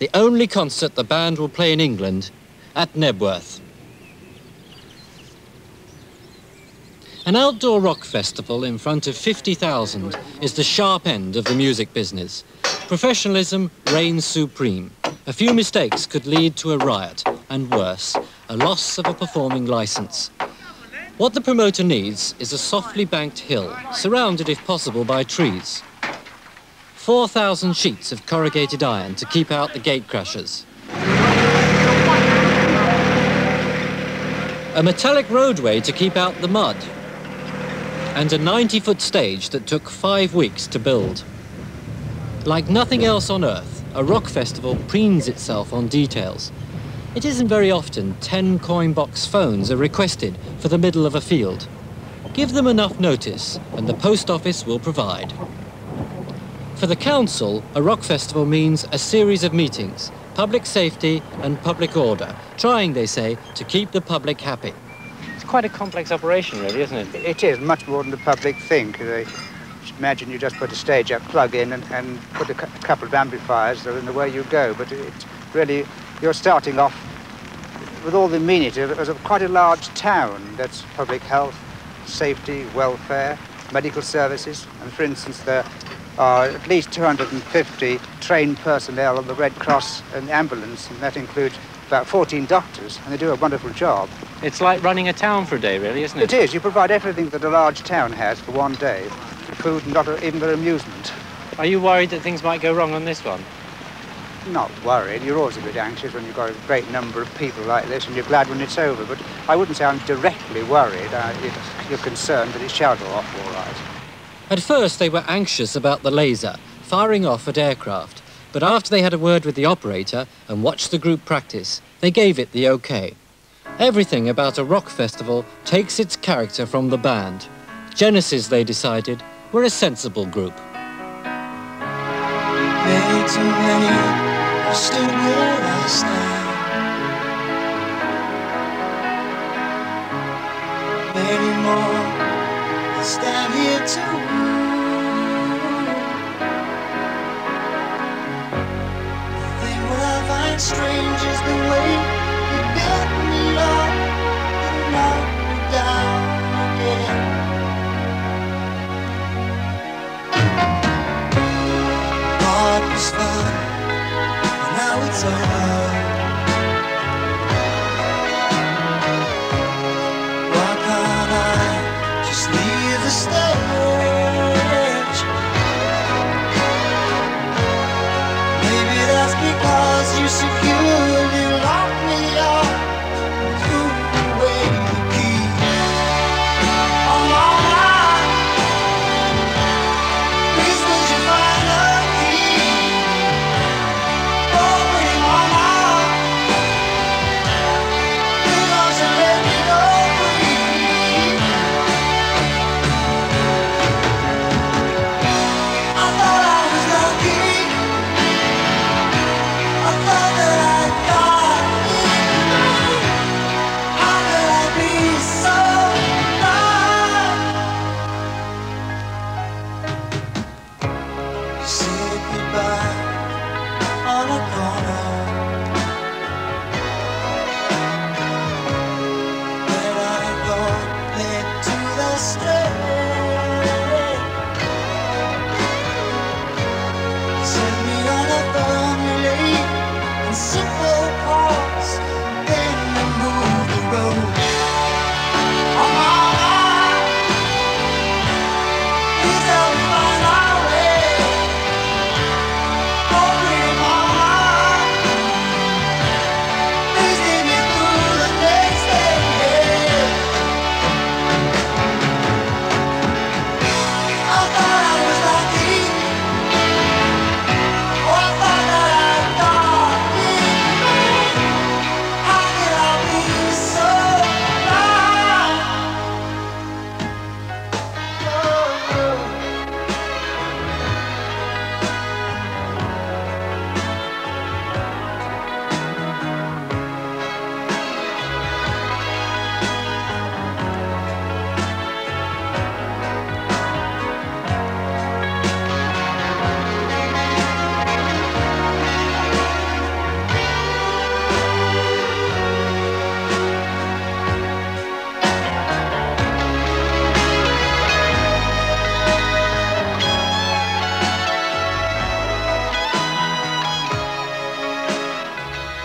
the only concert the band will play in England at Knebworth. An outdoor rock festival in front of 50,000 is the sharp end of the music business. Professionalism reigns supreme. A few mistakes could lead to a riot, and worse, a loss of a performing license. What the promoter needs is a softly banked hill, surrounded if possible by trees. 4,000 sheets of corrugated iron to keep out the gate crashers. A metallic roadway to keep out the mud. And a 90-foot stage that took five weeks to build. Like nothing else on Earth, a rock festival preens itself on details. It isn't very often 10 coin box phones are requested for the middle of a field. Give them enough notice and the post office will provide. For the council, a rock festival means a series of meetings, public safety and public order, trying, they say, to keep the public happy. It's quite a complex operation, really, isn't it? It is, much more than the public think. They imagine you just put a stage up, plug in, and, and put a, a couple of amplifiers, and away you go. But it's really you're starting off with all the amenity as a quite a large town. That's public health, safety, welfare, medical services. And for instance, there are at least 250 trained personnel on the Red Cross and ambulance, and that includes about 14 doctors, and they do a wonderful job. It's like running a town for a day, really, isn't it? It is. You provide everything that a large town has for one day. Food and not even their amusement. Are you worried that things might go wrong on this one? not worried. You're always a bit anxious when you've got a great number of people like this, and you're glad when it's over. But I wouldn't say I'm directly worried. Uh, you're concerned that it shall go off all right. At first, they were anxious about the laser firing off at aircraft. But after they had a word with the operator and watched the group practice, they gave it the okay. Everything about a rock festival takes its character from the band. Genesis, they decided, were a sensible group. Way too many stood where I stand. Many more stand here. Strange is the way you built me up and knocked me down again. Was fun now it's over.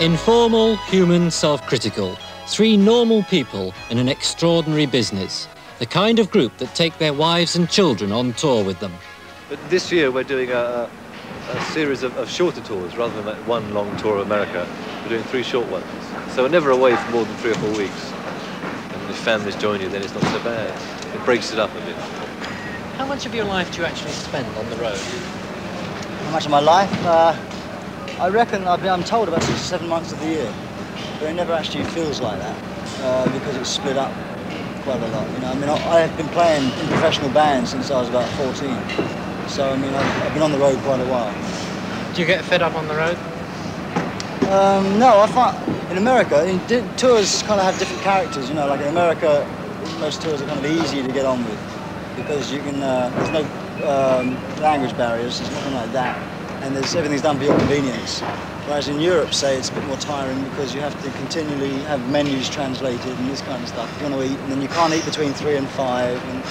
Informal, human, self-critical. Three normal people in an extraordinary business. The kind of group that take their wives and children on tour with them. But this year we're doing a, a series of, of, shorter tours rather than like one long tour of America. We're doing three short ones. So we're never away for more than three or four weeks. And if families join you, then it's not so bad. It breaks it up a bit. How much of your life do you actually spend on the road? How much of my life? Uh, I reckon I've been, I'm told about six or seven months of the year, but it never actually feels like that uh, because it's split up quite a lot. You know, I mean, I, have been playing in professional bands since I was about 14, so I mean, I've, I've, been on the road quite a while. Do you get fed up on the road? Um, no, I find in America, in, tours kind of have different characters. You know, like in America, most tours are kind of easy to get on with because you can. Uh, there's no um, language barriers. There's nothing like that and everything's done for your convenience. Whereas in Europe, say, it's a bit more tiring because you have to continually have menus translated and this kind of stuff. You want to eat, and then you can't eat between three and five. And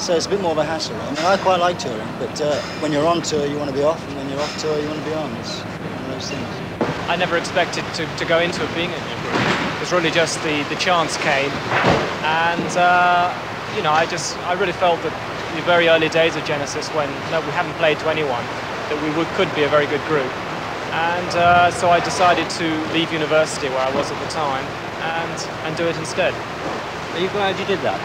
so it's a bit more of a hassle. I mean, I quite like touring, but uh, when you're on tour, you want to be off, and when you're off tour, you want to be on. It's one of those things. I never expected to, to go into it being in group. It was really just the, the chance came, and uh, you know, I just I really felt that the very early days of Genesis, when no, we haven't played to anyone, that we would, could be a very good group. And uh, so I decided to leave university where I was at the time and, and do it instead. Are you glad you did that?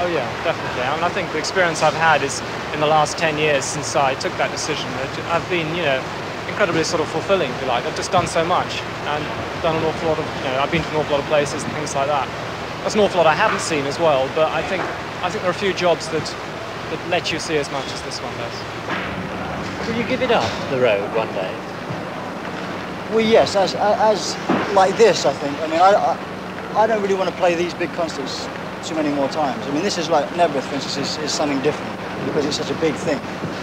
Oh yeah, definitely. I mean, I think the experience I've had is in the last 10 years since I took that decision. I've been, you know, incredibly sort of fulfilling, if you like. I've just done so much and done an awful lot of, you know, I've been to an awful lot of places and things like that. That's an awful lot I haven't seen as well, but I think I think there are a few jobs that that let you see as much as this one does. Will you give it up, the road, one day? Well, yes, as, as like this, I think. I mean, I, I, I don't really want to play these big concerts too many more times. I mean, this is like Knebworth, for instance, is, is something different because it's such a big thing.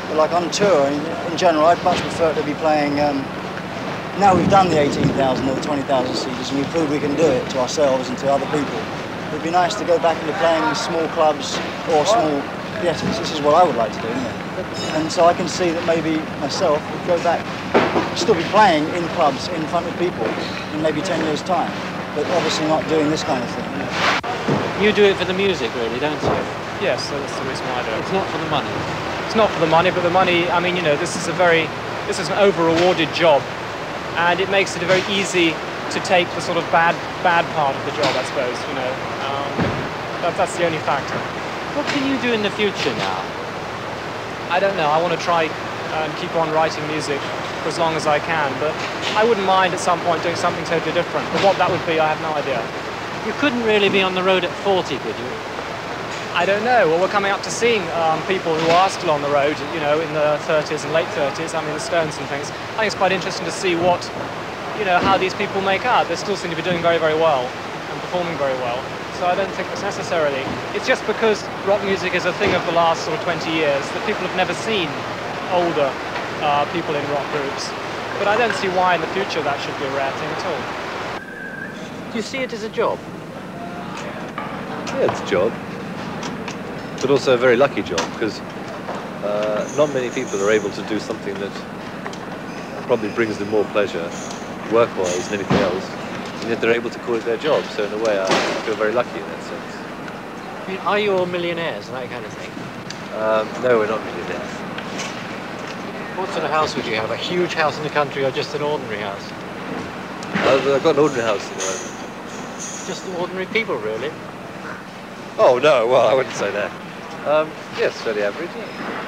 But like on tour, in, in general, I'd much prefer to be playing. Um, now we've done the 18,000 or the 20,000 seats, and we've proved we can do it to ourselves and to other people. It'd be nice to go back into playing small clubs or small yes, this is what I would like to do, And so I can see that maybe myself would go back, still be playing in clubs in front of people in maybe 10 years' time, but obviously not doing this kind of thing. You do it for the music, really, don't you? Yes, that's the reason why I do it. It's not for the money. It's not for the money, but the money, I mean, you know, this is a very, this is an over-rewarded job, and it makes it very easy to take the sort of bad, bad part of the job, I suppose, you know. Um, that, that's the only factor. What can you do in the future now? I don't know. I want to try and keep on writing music for as long as I can, but I wouldn't mind at some point doing something totally different. But what that would be, I have no idea. You couldn't really be on the road at 40, could you? I don't know. Well, we're coming up to seeing um, people who are still on the road, you know, in the 30s and late 30s. I mean, the Stones and things. I think it's quite interesting to see what, you know, how these people make out. They still seem to be doing very, very well and performing very well so I don't think it's necessarily. It's just because rock music is a thing of the last sort of 20 years that people have never seen older uh, people in rock groups. But I don't see why in the future that should be a rare thing at all. Do you see it as a job? Yeah, it's a job. But also a very lucky job because uh, not many people are able to do something that probably brings them more pleasure work-wise than anything else and yet they're able to call it their job. So in a way, I feel very lucky in that sense. I mean, are you all millionaires and that kind of thing? Um, no, we're not millionaires. What sort of house would you have? A huge house in the country or just an ordinary house? Uh, I've got an ordinary house at the moment. Just ordinary people, really? Oh, no, well, I wouldn't say that. Um, yes, fairly average, yeah.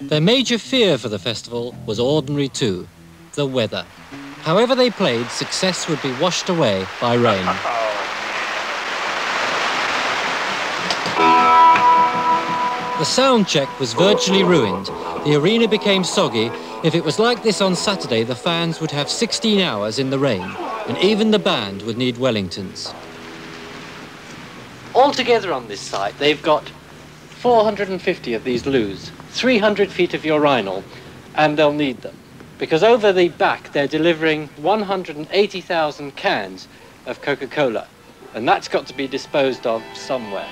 Their major fear for the festival was ordinary too, the weather. However they played, success would be washed away by rain. Oh, the sound check was virtually oh. ruined. The arena became soggy. If it was like this on Saturday, the fans would have 16 hours in the rain, and even the band would need Wellingtons. Altogether on this site, they've got 450 of these loos, 300 feet of urinal, and they'll need them because over the back they're delivering 180,000 cans of Coca-Cola, and that's got to be disposed of somewhere.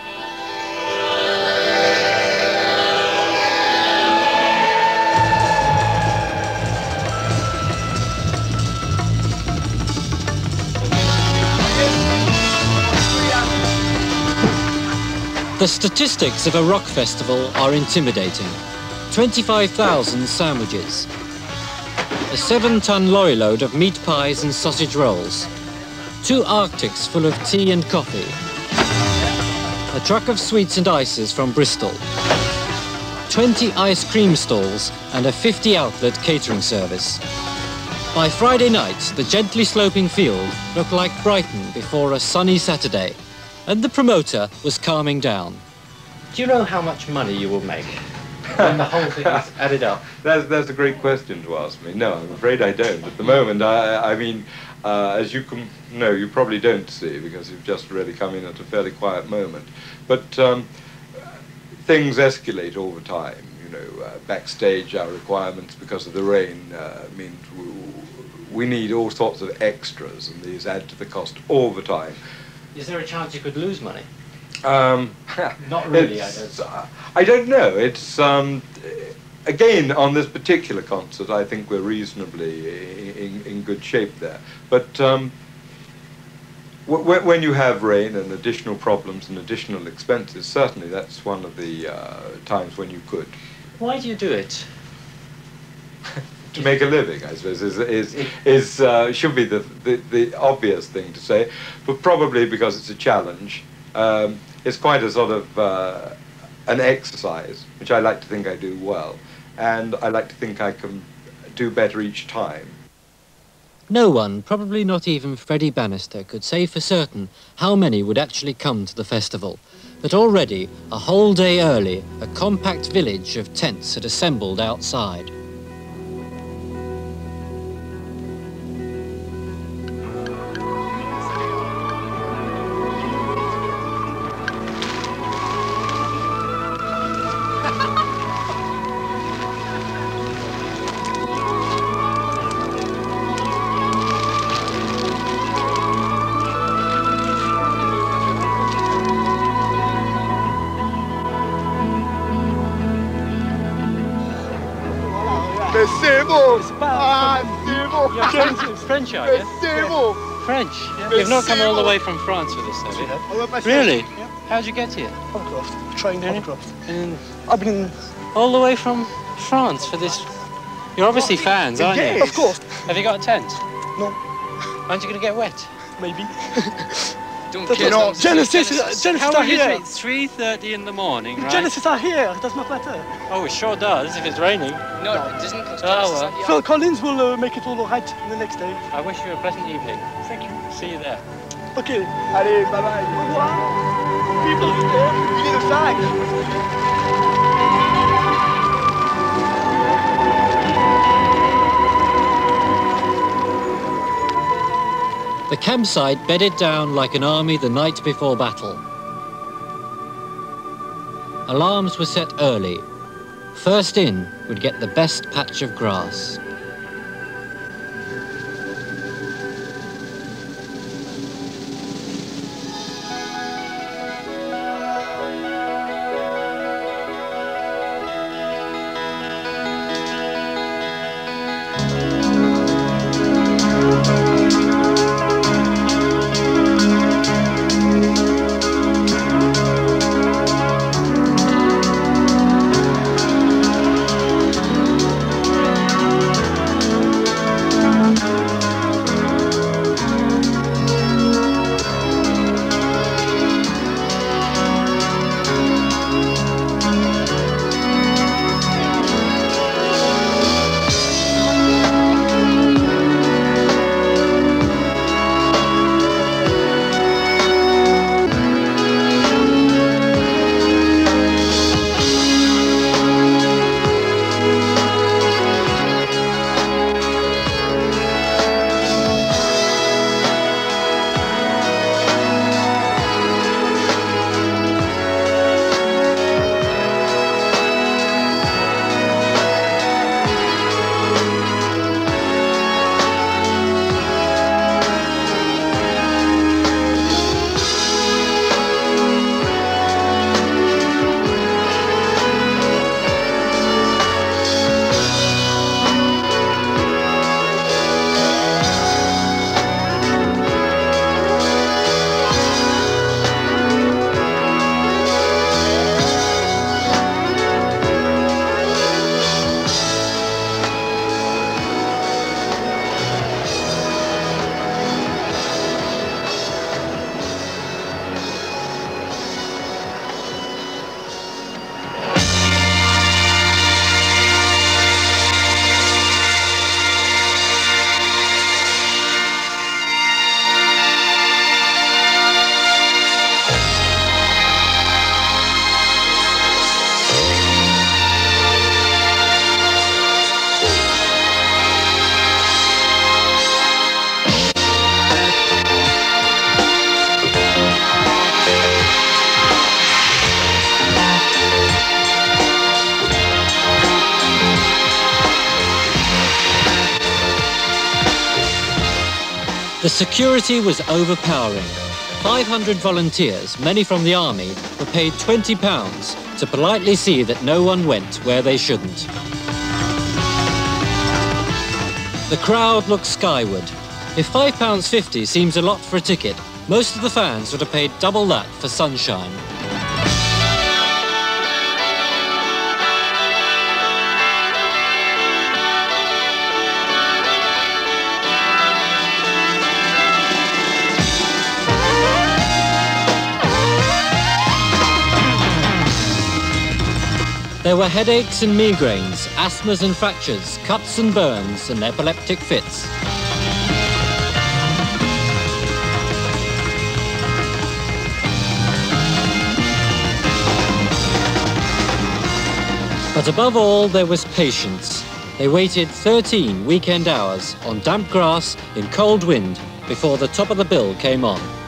The statistics of a rock festival are intimidating. 25,000 sandwiches, a seven-ton lorry load of meat pies and sausage rolls, two Arctics full of tea and coffee, a truck of sweets and ices from Bristol, 20 ice cream stalls and a 50-outlet catering service. By Friday night, the gently sloping field looked like Brighton before a sunny Saturday, and the promoter was calming down. Do you know how much money you will make when the whole thing is added up? That's, that's a great question to ask me. No, I'm afraid I don't. At the moment, I, I mean, uh, as you can know, you probably don't see because you've just really come in at a fairly quiet moment. But um, things escalate all the time. You know, uh, backstage, our requirements because of the rain uh, means we, we need all sorts of extras, and these add to the cost all the time. Is there a chance you could lose money? Um, Not really, I don't. uh, I don't know. It's um, again on this particular concert. I think we're reasonably in, in good shape there. But um, w- w- when you have rain and additional problems and additional expenses, certainly that's one of the uh, times when you could. Why do you do it? To make a living, I suppose, is, is, is uh, should be the, the, the obvious thing to say, but probably because it's a challenge. Um, it's quite a sort of uh, an exercise, which I like to think I do well, and I like to think I can do better each time. No one, probably not even Freddie Bannister, could say for certain how many would actually come to the festival. But already, a whole day early, a compact village of tents had assembled outside. C'est Ah, You're French, are bon French? You've not come all the way from France for this, have you? On va passer- Really? Yeah. How'd you get here? Hovercraft. Train Really? hovercraft. And I've been... all the way from France for this. You're obviously fans, aren't Yeah, you? of course. Have you got a tent? No. Aren't you going to get wet? Maybe. Don't That's kill no, them. Genesis, Genesis, How are are here. It's 3.30 in the morning, right? Genesis are here. It Does not matter. Oh, it sure does if it's raining. No, it doesn't. 'cause Oh, Genesis well. are the Phil Collins will uh, make it all all right the next day. I wish you a pleasant evening. Thank you. See you there. Ok. Allez, bye bye. Au revoir. People, we need a flag. The campsite bedded down like an army the night before battle. Alarms were set early. First in would get the best patch of grass. The security was overpowering. 500 volunteers, many from the army, were paid £20 to politely see that no one went where they shouldn't. The crowd looked skyward. If £5.50 seems a lot for a ticket, most of the fans would have paid double that for sunshine. There were headaches and migraines, asthmas and fractures, cuts and burns, and epileptic fits. But above all, there was patience. They waited 13 weekend hours on damp grass in cold wind before the top of the bill came on.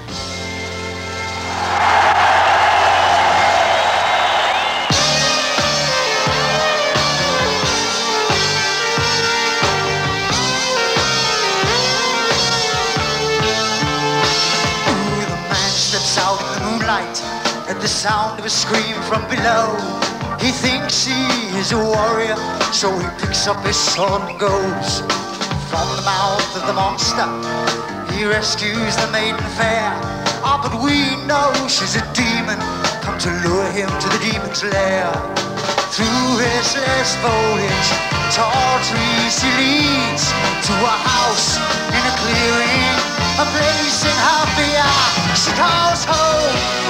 Of a scream from below. He thinks he is a warrior, so he picks up his sword and goes. From the mouth of the monster, he rescues the maiden fair. Ah, but we know she's a demon, come to lure him to the demon's lair. Through restless foliage, tall trees he leads to a house in a clearing, a place in Hapia she calls home.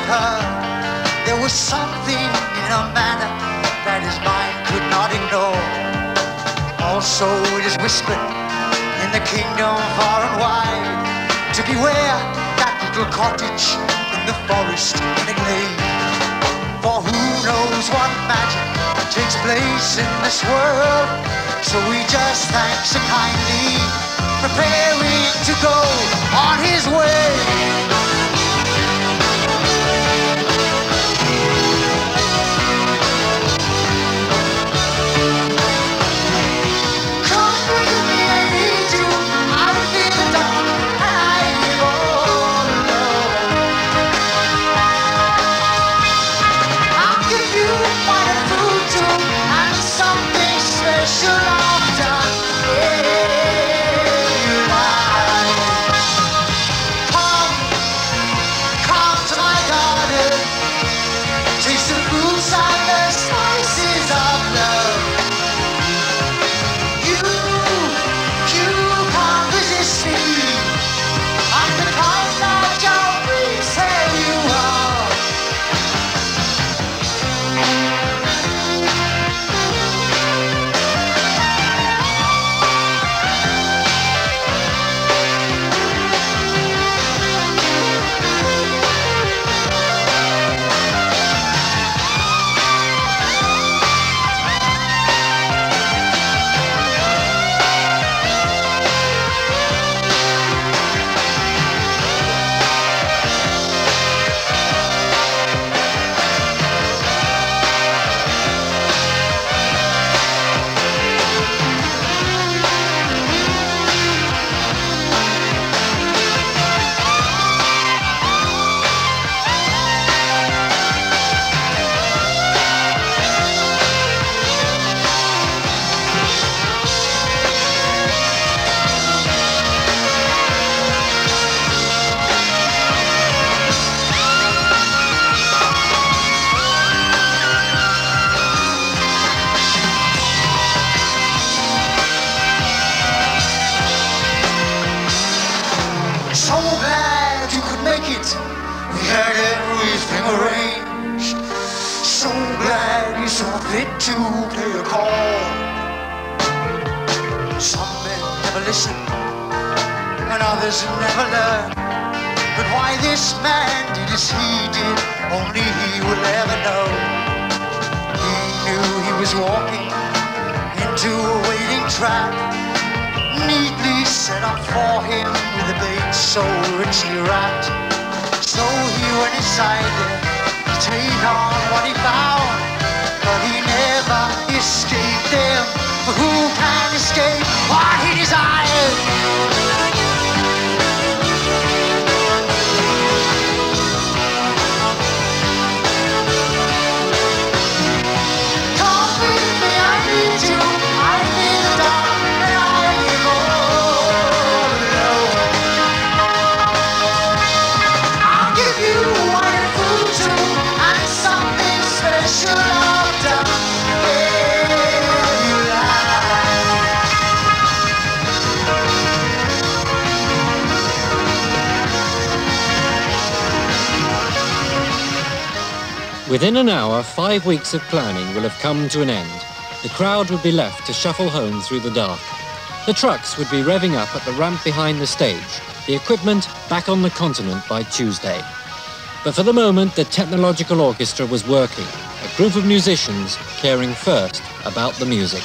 With her, there was something in her manner that his mind could not ignore. Also, it is whispered in the kingdom far and wide to beware that little cottage in the forest in a glade. For who knows what magic takes place in this world? So we just thank so kindly, preparing to go on his way. Fit to play a call. Some men never listen, and others never learn. But why this man did as he did, only he will ever know. He knew he was walking into a waiting trap, neatly set up for him with a bait so richly wrapped. So he went inside there to take on what he found, never escaped them. Who can escape what he desired? Within an hour, five weeks of planning will have come to an end. The crowd would be left to shuffle home through the dark. The trucks would be revving up at the ramp behind the stage, the equipment back on the continent by Tuesday. But for the moment, the Technological Orchestra was working, a group of musicians caring first about the music.